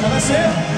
Começou.